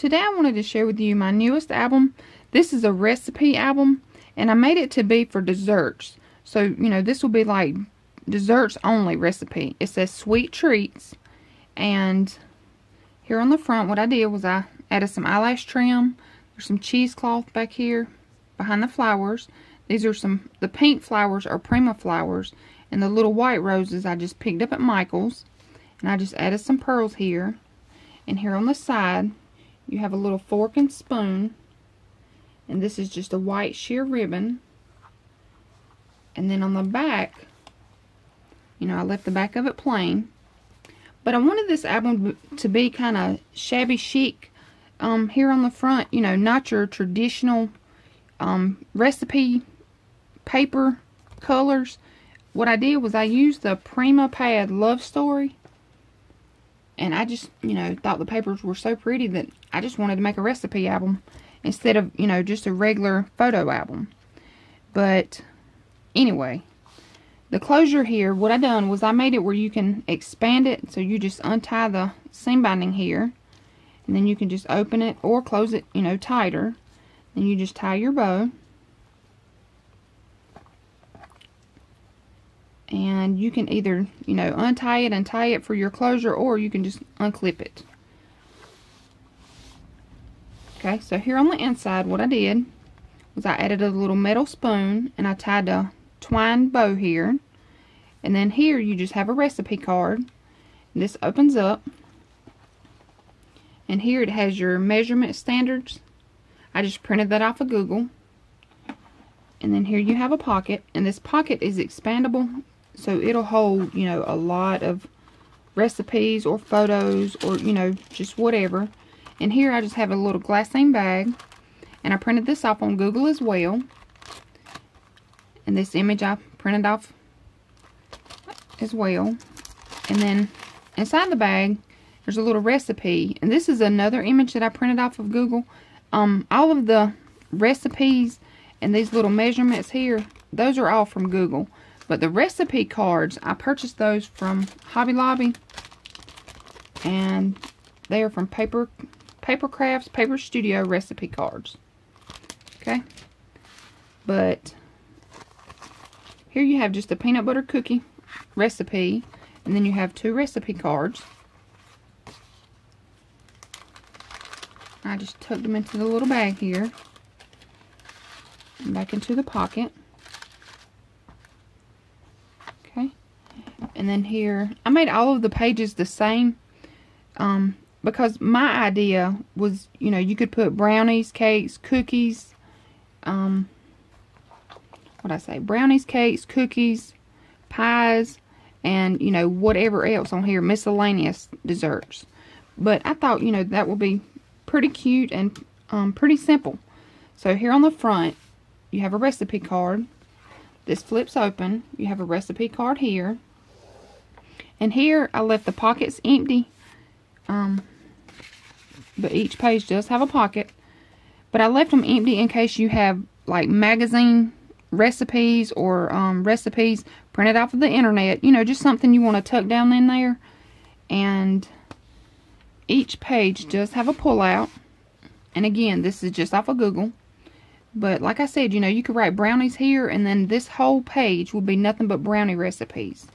today I wanted to share with you my newest album. This is a recipe album, and I made it to be for desserts. So, you know, this will be like desserts only recipe. It says sweet treats, and here on the front, what I did was I added some eyelash trim. There's some cheesecloth back here behind the flowers. These are some, the pink flowers are Prima flowers, and the little white roses I just picked up at Michael's. And I just added some pearls here. And here on the side, you have a little fork and spoon. And this is just a white sheer ribbon. And then on the back, you know, I left the back of it plain. But I wanted this album to be kind of shabby chic. Um, here on the front, you know, not your traditional um, recipe paper colors. What I did was I used the Prima Pad Love Story and I just, you know, thought the papers were so pretty that I just wanted to make a recipe album instead of, you know, just a regular photo album. But anyway, the closure here, what I done was I made it where you can expand it. So you just untie the seam binding here. And then you can just open it or close it, you know, tighter. Then you just tie your bow. and you can either you know untie it and tie it for your closure or you can just unclip it okay so here on the inside what I did was I added a little metal spoon and I tied a twine bow here. And then here you just have a recipe card. This opens up. And here it has your measurement standards. I just printed that off of Google. And then here you have a pocket. And this pocket is expandable so it'll hold, you know, a lot of recipes or photos or, you know, just whatever. And here I just have a little glassine bag. And I printed this off on Google as well. And this image I printed off as well. And then inside the bag, there's a little recipe. And this is another image that I printed off of Google. Um, all of the recipes and these little measurements here, those are all from Google. But the recipe cards, I purchased those from Hobby Lobby. And they are from Paper Paper Crafts, Paper Studio recipe cards. Okay. But here you have just a peanut butter cookie recipe. And then you have two recipe cards. I just tucked them into the little bag here. Back into the pocket. Okay. And then here, I made all of the pages the same. Um, because my idea was, you know, you could put brownies, cakes, cookies, um, what I say, brownies, cakes, cookies, pies, and, you know, whatever else on here, miscellaneous desserts. But I thought, you know, that would be pretty cute and um, pretty simple. So here on the front, you have a recipe card. This flips open. You have a recipe card here. And here I left the pockets empty. Um, but each page does have a pocket. But I left them empty in case you have like magazine recipes or um, recipes printed off of the internet. You know, just something you want to tuck down in there. And each page does have a pullout. And again, this is just off of Google. But like I said, you know, you could write brownies here and then this whole page would be nothing but brownie recipes.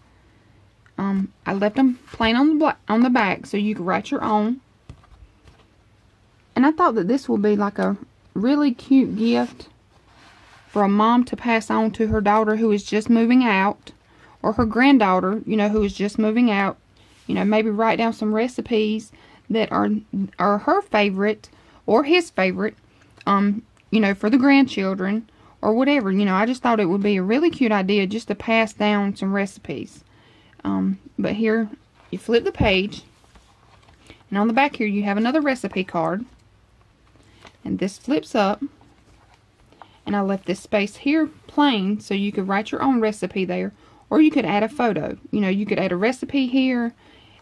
Um, I left them plain on the on the back so you can write your own. And I thought that this would be like a really cute gift for a mom to pass on to her daughter who is just moving out or her granddaughter, you know, who is just moving out. You know, maybe write down some recipes that are are her favorite or his favorite um, you know, for the grandchildren or whatever. You know, I just thought it would be a really cute idea just to pass down some recipes. Um, but here, you flip the page. And on the back here, you have another recipe card. And this flips up. And I left this space here plain so you could write your own recipe there. Or you could add a photo. You know, you could add a recipe here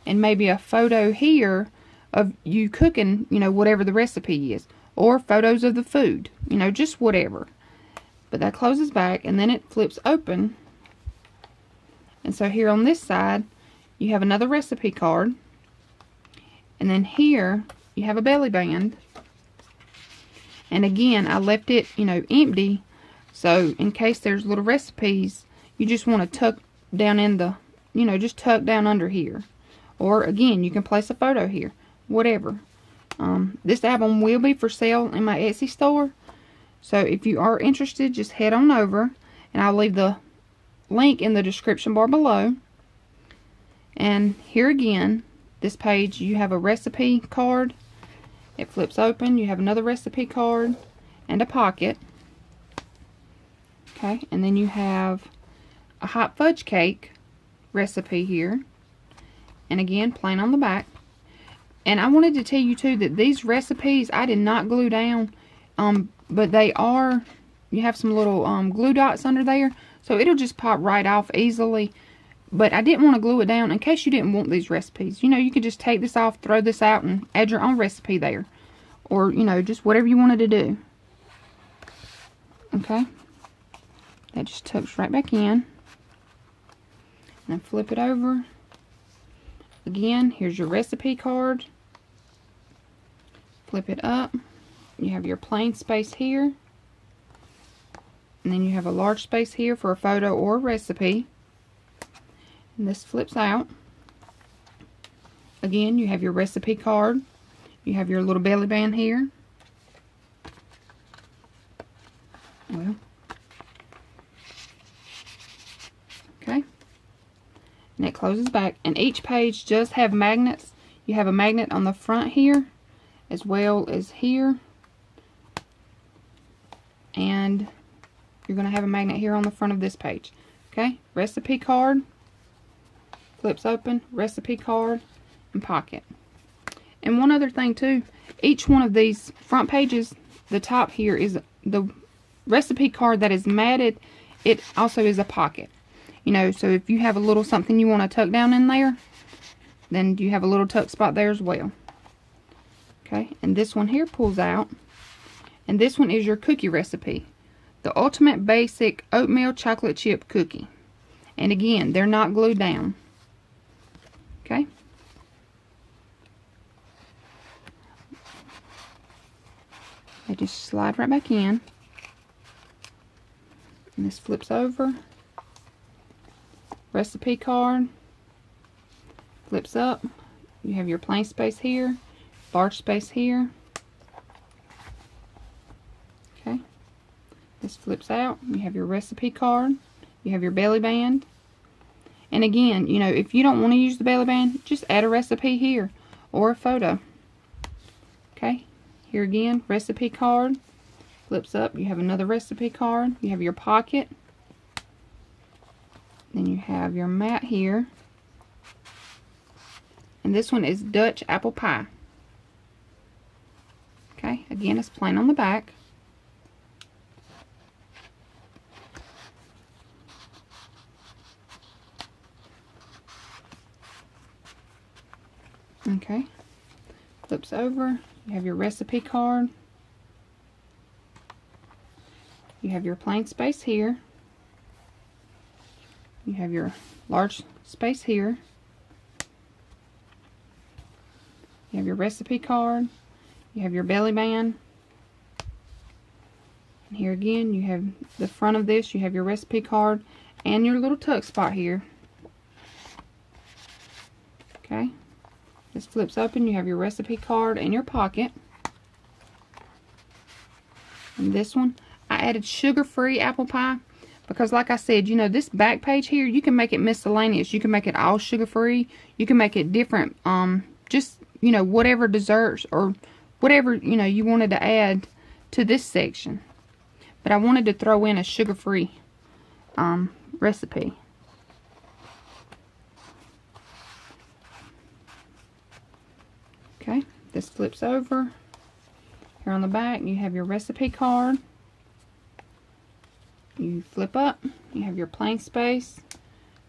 and maybe a photo here of you cooking, you know, whatever the recipe is. Or photos of the food. You know, just whatever. But that closes back and then it flips open and so here on this side, you have another recipe card. And then here, you have a belly band. And again, I left it, you know, empty. So in case there's little recipes, you just want to tuck down in the, you know, just tuck down under here. Or again, you can place a photo here. Whatever. Um, this album will be for sale in my Etsy store. So if you are interested, just head on over. And I'll leave the link in the description bar below. And here again, this page, you have a recipe card it flips open. You have another recipe card and a pocket. Okay, and then you have a hot fudge cake recipe here. And again, plain on the back. And I wanted to tell you too that these recipes I did not glue down. Um, but they are, you have some little um, glue dots under there. So it'll just pop right off easily. But I didn't want to glue it down in case you didn't want these recipes. You know, you could just take this off, throw this out, and add your own recipe there. Or, you know, just whatever you wanted to do. Okay. That just tucks right back in. And flip it over. Again, here's your recipe card. Flip it up. You have your plain space here. And then you have a large space here for a photo or a recipe and this flips out. Again, you have your recipe card. You have your little belly band here. Well, okay. And it closes back. And each page does have magnets. You have a magnet on the front here, as well as here. And you're going to have a magnet here on the front of this page. Okay, recipe card flips open, recipe card, and pocket. And one other thing too, each one of these front pages, the top here is the recipe card that is matted. It also is a pocket. You know, so if you have a little something you want to tuck down in there, then you have a little tuck spot there as well. Okay, and this one here pulls out. And this one is your cookie recipe. The Ultimate Basic Oatmeal Chocolate Chip Cookie. And again, they're not glued down. Okay. They just slide right back in. And this flips over. Recipe card. Flips up. You have your plain space here. Large space here. Okay. This flips out. You have your recipe card. You have your belly band. And again, you know, if you don't want to use the belly band, just add a recipe here or a photo. Okay, here again, recipe card. Flips up, you have another recipe card. You have your pocket. Then you have your mat here. And this one is Dutch apple pie. Okay, again, it's plain on the back. Okay. Flips over. You have your recipe card. You have your plain space here. You have your large space here. You have your recipe card. You have your belly band. And here again, you have the front of this. You have your recipe card and your little tuck spot here. Okay. This flips open. You have your recipe card in your pocket. And this one, I added sugar-free apple pie because like I said, you know, this back page here, you can make it miscellaneous. You can make it all sugar-free. You can make it different, um, just, you know, whatever desserts or whatever, you know, you wanted to add to this section. But I wanted to throw in a sugar-free um, recipe. Okay, this flips over. Here on the back, you have your recipe card. You flip up, you have your plain space,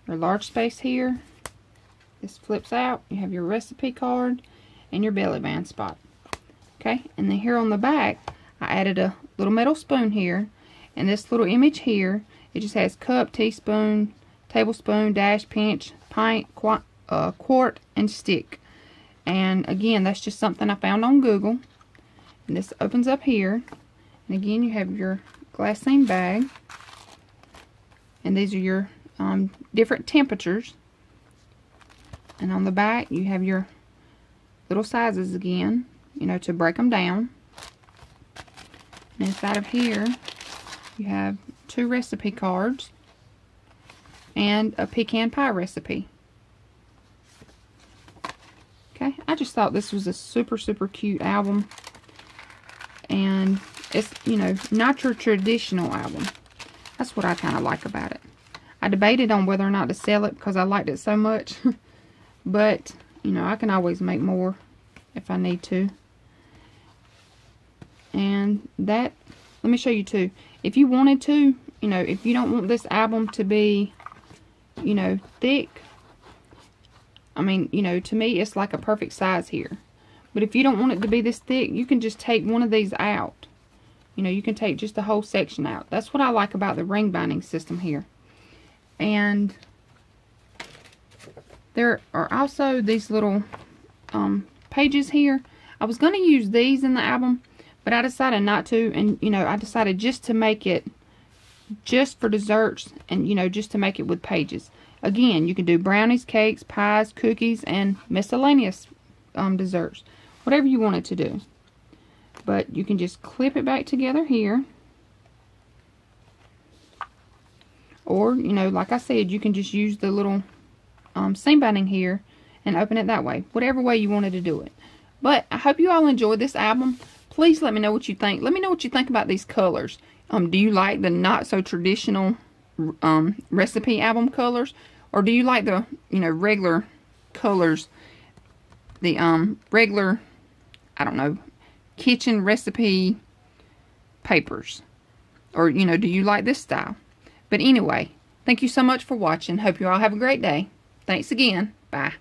your large space here. This flips out, you have your recipe card and your belly band spot. Okay, and then here on the back, I added a little metal spoon here. And this little image here, it just has cup, teaspoon, tablespoon, dash, pinch, pint, uh, quart, and stick. And again, that's just something I found on Google. And this opens up here. And again, you have your glassine bag. And these are your um, different temperatures. And on the back, you have your little sizes again, you know, to break them down. And inside of here, you have two recipe cards and a pecan pie recipe. Okay, I just thought this was a super, super cute album. And it's, you know, not your traditional album. That's what I kind of like about it. I debated on whether or not to sell it because I liked it so much. but, you know, I can always make more if I need to. And that, let me show you too. If you wanted to, you know, if you don't want this album to be, you know, thick, I mean, you know, to me, it's like a perfect size here. But if you don't want it to be this thick, you can just take one of these out. You know, you can take just the whole section out. That's what I like about the ring binding system here. And there are also these little um, pages here. I was going to use these in the album, but I decided not to. And, you know, I decided just to make it just for desserts and, you know, just to make it with pages. Again, you can do brownies, cakes, pies, cookies, and miscellaneous um, desserts. Whatever you want it to do. But you can just clip it back together here. Or, you know, like I said, you can just use the little um, seam binding here and open it that way. Whatever way you wanted to do it. But I hope you all enjoyed this album. Please let me know what you think. Let me know what you think about these colors. Um, do you like the not so traditional um, recipe album colors? Or do you like the, you know, regular colors, the um regular, I don't know, kitchen recipe papers? Or, you know, do you like this style? But anyway, thank you so much for watching. Hope you all have a great day. Thanks again. Bye.